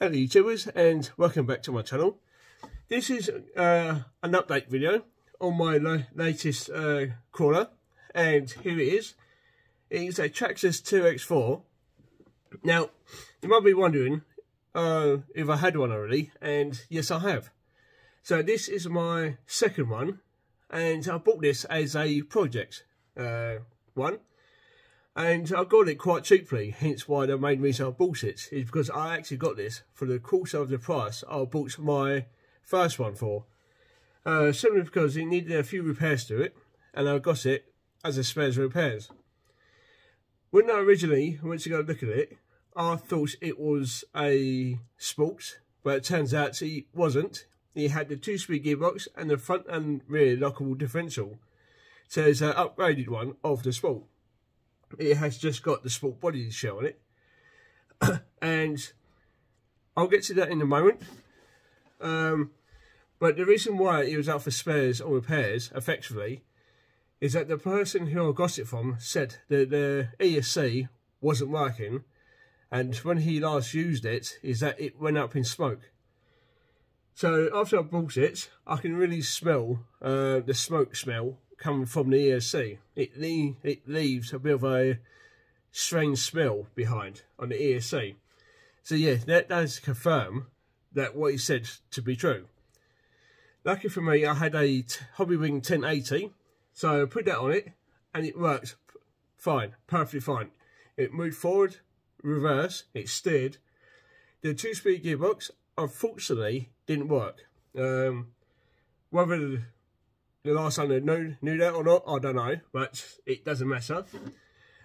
Hello YouTubers and welcome back to my channel. This is uh, an update video on my latest uh, crawler and here it is. It is a Traxxas TRX4. Now you might be wondering uh, if I had one already and yes I have. So this is my second one and I bought this as a project uh, one and I got it quite cheaply, hence why the main reason I bought it is because I actually got this for the quarter of the price I bought my first one for. Uh, simply because it needed a few repairs to it, and I got it as a spares repairs. When I originally went to go look at it, I thought it was a sport, but it turns out it wasn't. It had the two-speed gearbox and the front and rear lockable differential. So it's an upgraded one of the sport it has just got the sport body shell on it. and I'll get to that in a moment. Um, but the reason why it was out for spares or repairs, effectively, is that the person who I got it from said that the ESC wasn't working, and when he last used it, is that it went up in smoke. So after I bought it, I can really smell uh, the smoke smell coming from the ESC. It, it leaves a bit of a strange smell behind on the ESC. So yeah, that does confirm that what he said to be true. Lucky for me, I had a Hobbywing 1080, so I put that on it, and it worked fine, perfectly fine. It moved forward, reverse, it steered. The two-speed gearbox, unfortunately, didn't work. Um, whether the last owner knew, knew that or not, I don't know, but it doesn't matter.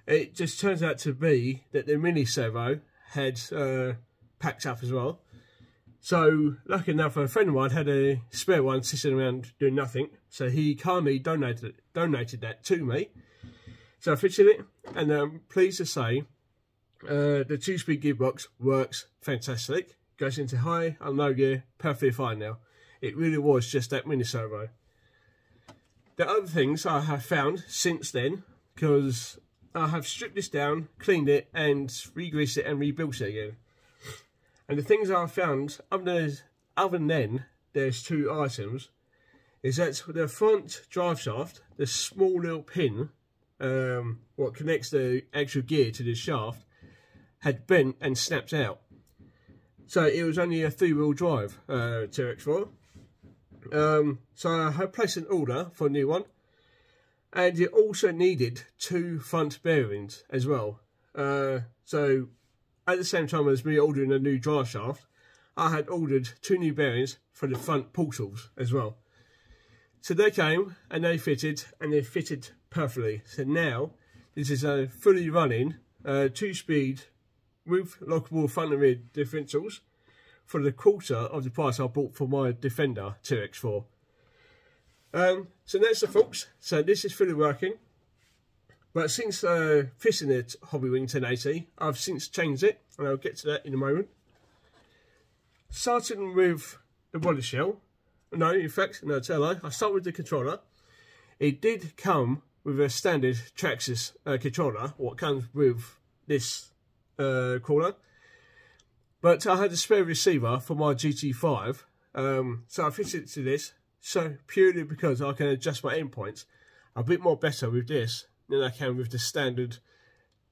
It just turns out to be that the mini servo had uh, packed up as well. So, lucky enough, a friend of mine had a spare one sitting around doing nothing. So he kindly donated donated that to me. So I fitted it, and I'm pleased to say uh, the two-speed gearbox works fantastic. Goes into high and low gear perfectly fine now. It really was just that mini servo. The other things I have found since then, because I have stripped this down, cleaned it, and re-greased it and rebuilt it again. And the things I found, other than, other than then, there's two items, is that the front drive shaft, the small little pin, um, what connects the actual gear to the shaft, had bent and snapped out. So it was only a three-wheel drive uh, TRX4. Um, so I placed an order for a new one. And it also needed two front bearings as well. Uh, so at the same time as me ordering a new drive shaft, I had ordered two new bearings for the front portals as well. So they came and they fitted and they fitted perfectly. So now this is a fully running uh, two-speed with lockable front and rear differentials for the quarter of the price I bought for my Defender TRX4. Um, so that's the folks. So this is fully working. But since uh, fitting it Hobbywing 1080, I've since changed it, and I'll get to that in a moment. Starting with the body shell. No, in fact, no, tell I. I start with the controller. It did come with a standard Traxxas uh, controller, what comes with this uh, crawler. But I had a spare receiver for my GT5, um, so I fitted it to this. So purely because I can adjust my endpoints a bit more better with this than I can with the standard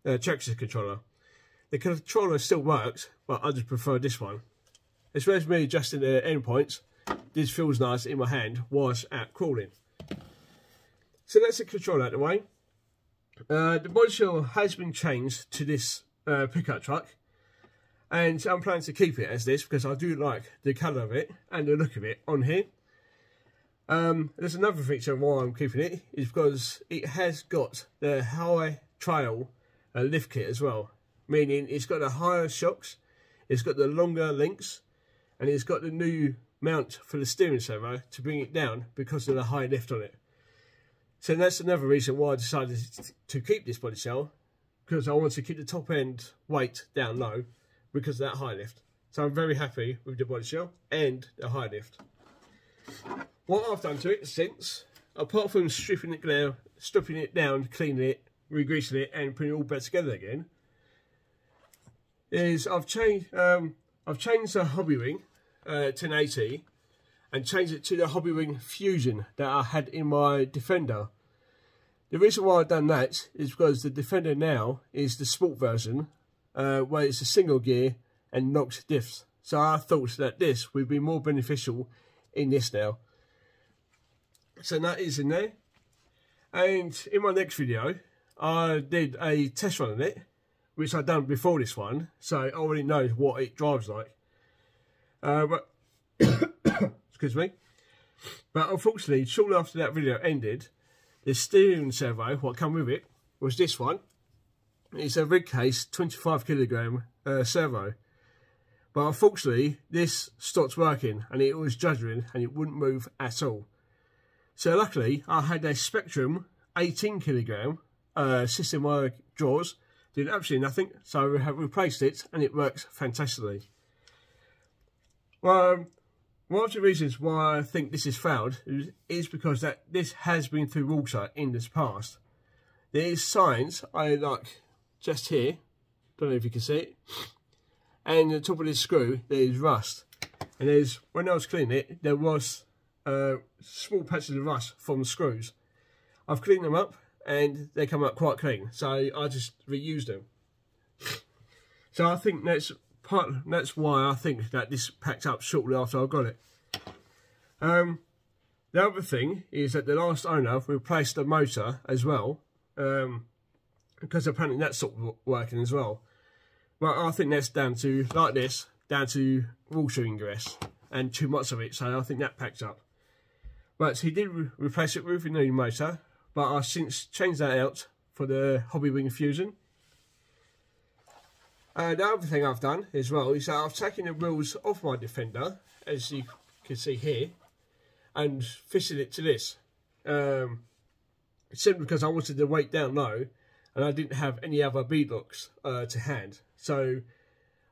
uh, Traxxas controller. The controller still works, but I just prefer this one. As well as me adjusting the endpoints, this feels nice in my hand whilst at crawling. So that's the controller out of the way. Uh, the shell has been changed to this uh, pickup truck and I'm planning to keep it as this because I do like the colour of it and the look of it on here. Um, there's another feature why I'm keeping it is because it has got the high trail uh, lift kit as well, meaning it's got the higher shocks, it's got the longer links, and it's got the new mount for the steering servo to bring it down because of the high lift on it. So that's another reason why I decided to keep this body shell because I want to keep the top end weight down low because of that high lift. So I'm very happy with the body shell and the high lift. What I've done to it since, apart from stripping it down, stripping it down, cleaning it, re-greasing it and putting it all back together again, is I've changed, um, I've changed the Hobbywing uh, 1080 and changed it to the hobby Hobbywing Fusion that I had in my Defender. The reason why I've done that is because the Defender now is the sport version uh, where it's a single gear and Nox diffs. So I thought that this would be more beneficial in this now. So that is in there. And in my next video, I did a test run on it, which I'd done before this one. So I already know what it drives like. Uh, but, excuse me. But unfortunately, shortly after that video ended, the steering servo, what came with it, was this one. It's a rig case 25 kilogram uh, servo. But unfortunately, this stopped working and it was juddering and it wouldn't move at all. So luckily, I had a Spektrum 18 kilogram uh, system wire drawers, did absolutely nothing. So I have replaced it and it works fantastically. Well, one of the reasons why I think this is failed is because that this has been through water in this past. There is signs I like just here, don't know if you can see it, and the top of this screw there is rust. And there's when I was cleaning it, there was uh, small patches of rust from the screws. I've cleaned them up and they come out quite clean, so I just reused them. So I think that's part. That's why I think that this packed up shortly after I got it. Um, the other thing is that the last owner replaced the motor as well, um, because apparently that's sort of working as well. But I think that's down to, like this, down to water ingress and too much of it, so I think that packed up. But he did re replace it with a new motor, but I've since changed that out for the Hobbywing Fusion. Uh, the other thing I've done as well is I've taken the wheels off my Defender, as you can see here, and fitted it to this. Um, simply because I wanted the weight down low and I didn't have any other bead locks uh, to hand. So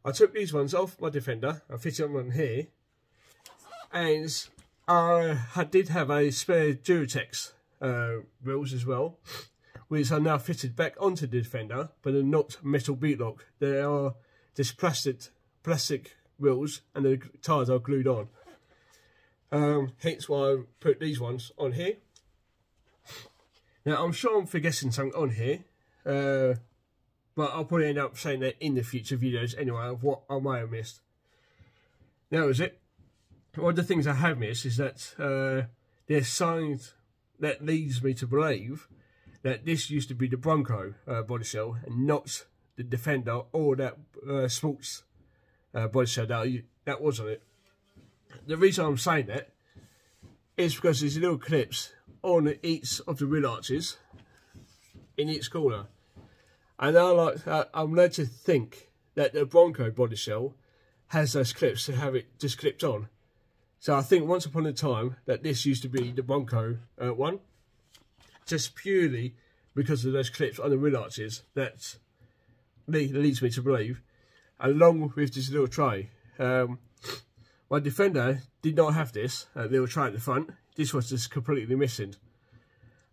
I took these ones off my Defender, I fitted them on here, and I did have a spare Duratrax uh, wheels as well, which are now fitted back onto the Defender, but they're not metal bead lock. They are just plastic, plastic wheels, and the tyres are glued on. Um, hence why I put these ones on here. Now, I'm sure I'm forgetting something on here, uh, but I'll probably end up saying that in the future videos anyway of what I may have missed. That was it. One of the things I have missed is that uh, there's signs that leads me to believe that this used to be the Bronco uh, body shell and not the Defender or that uh, sports uh, body shell that, that was on it. The reason I'm saying that is because there's little clips on each of the wheel arches in each corner. And I like, uh, I'm led to think that the Bronco body shell has those clips to have it just clipped on. So I think once upon a time that this used to be the Bronco uh, one, just purely because of those clips on the wheel arches that leads me to believe, along with this little tray. Um, my Defender did not have this uh, little tray at the front. This was just completely missing.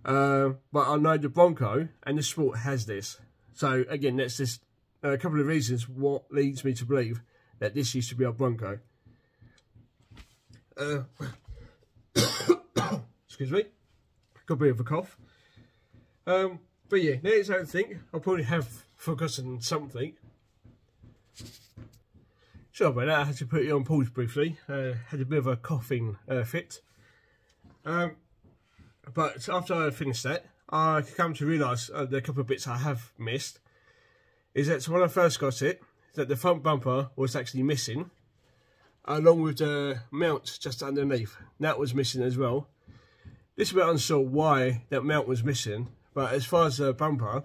Uh, but I know the Bronco and the Sport has this. So again, that's just a couple of reasons what leads me to believe that this used to be a Bronco. Uh, excuse me. Got a bit of a cough. Um, but yeah, there's everything. I'll probably have forgotten something. Sorry about that, I had to put you on pause briefly. Uh, had a bit of a coughing uh, fit. Um, but after I finished that, I come to realise uh, the couple of bits I have missed. Is that when I first got it, that the front bumper was actually missing, along with the mount just underneath. That was missing as well. This bit unsure why that mount was missing, but as far as the bumper,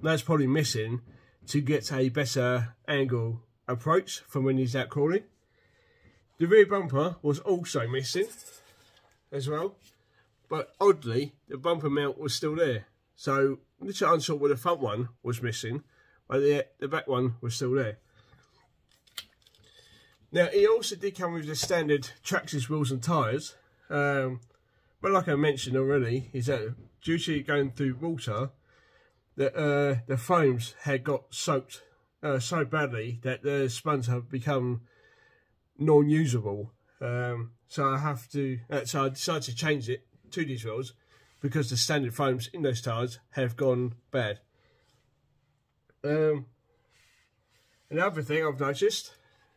that's probably missing to get a better angle approach from when he's out crawling. The rear bumper was also missing as well. But oddly, the bumper mount was still there. So, literally unsure where the front one was missing, but the, the back one was still there. Now, he also did come with the standard Traxxas wheels and tyres. Um, but like I mentioned already, is that due to going through water, the, uh, the foams had got soaked uh, so badly that the sponge have become non-usable. Um, so I have to, uh, so I decided to change it to these because the standard foams in those tyres have gone bad. Um, another thing I've noticed,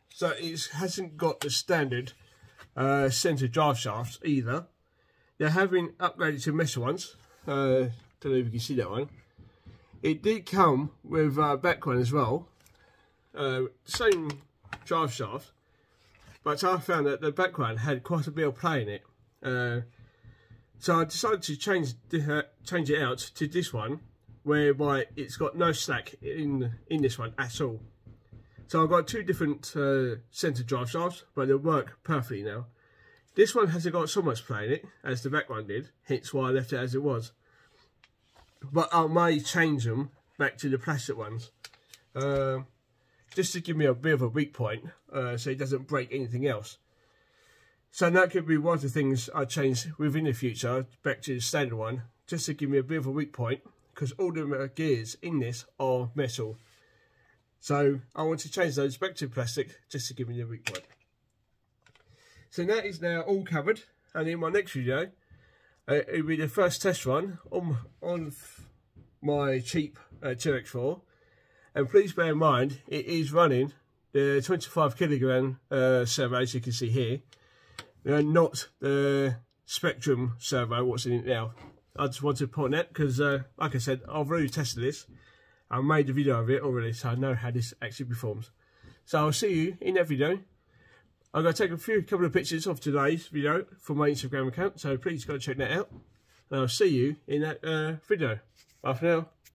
so it hasn't got the standard uh, centre drive shafts either. They have been upgraded to metal ones. Uh, don't know if you can see that one. It did come with a back one as well. Uh, same drive shaft, but I found that the back one had quite a bit of play in it. Uh, so I decided to change uh, change it out to this one, whereby it's got no slack in in this one at all. So I've got two different uh, centre drive shafts, but they work perfectly now. This one hasn't got so much play in it as the back one did, hence why I left it as it was. But I may change them back to the plastic ones. Uh, just to give me a bit of a weak point, uh, so it doesn't break anything else. So that could be one of the things I change within the future, back to the standard one, just to give me a bit of a weak point, because all the gears in this are metal. So I want to change those back to plastic, just to give me a weak point. So that is now all covered, and in my next video, uh, it'll be the first test run on, on my cheap uh, TRX4. And please bear in mind, it is running the 25 kilogram uh, servo, as you can see here, uh, not the Spektrum servo, what's in it now. I just wanted to point that because, uh, like I said, I've already tested this. I made a video of it already, so I know how this actually performs. So I'll see you in that video. I'm going to take a few couple of pictures of today's video for my Instagram account, so please go check that out. And I'll see you in that uh, video. Bye for now.